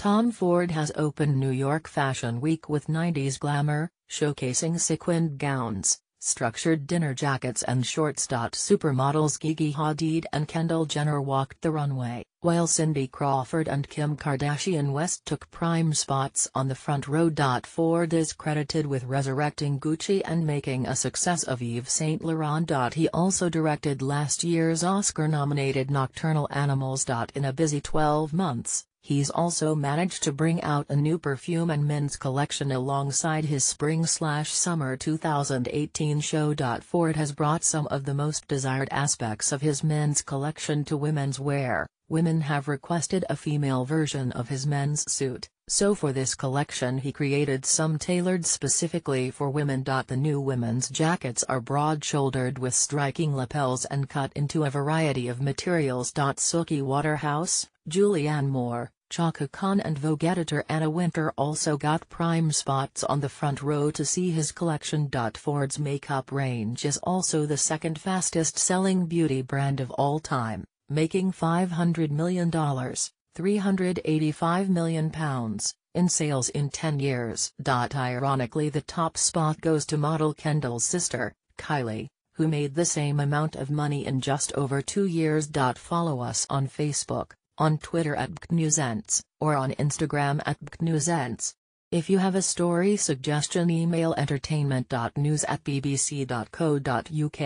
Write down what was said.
Tom Ford has opened New York Fashion Week with 90s glamour, showcasing sequined gowns, structured dinner jackets and shorts. Supermodels Gigi Hadid and Kendall Jenner walked the runway, while Cindy Crawford and Kim Kardashian West took prime spots on the front row. Ford is credited with resurrecting Gucci and making a success of Yves Saint Laurent. He also directed last year's Oscar-nominated Nocturnal Animals. In a busy 12 months, He's also managed to bring out a new perfume and men's collection alongside his spring-slash-summer 2018 show. Ford has brought some of the most desired aspects of his men's collection to women's wear. Women have requested a female version of his men's suit, so for this collection he created some tailored specifically for women. The new women's jackets are broad-shouldered with striking lapels and cut into a variety of materials. Suki Waterhouse, Julianne Moore, Chaka Khan and Vogue editor Anna Wintour also got prime spots on the front row to see his collection. Ford's makeup range is also the second fastest selling beauty brand of all time, making $500 million, 385 million pounds, in sales in 10 years. Ironically the top spot goes to model Kendall's sister, Kylie, who made the same amount of money in just over two years. Follow us on Facebook on Twitter at BBCNewsEnts, or on Instagram at BBCNewsEnts. If you have a story suggestion email entertainment.news at bbc.co.uk.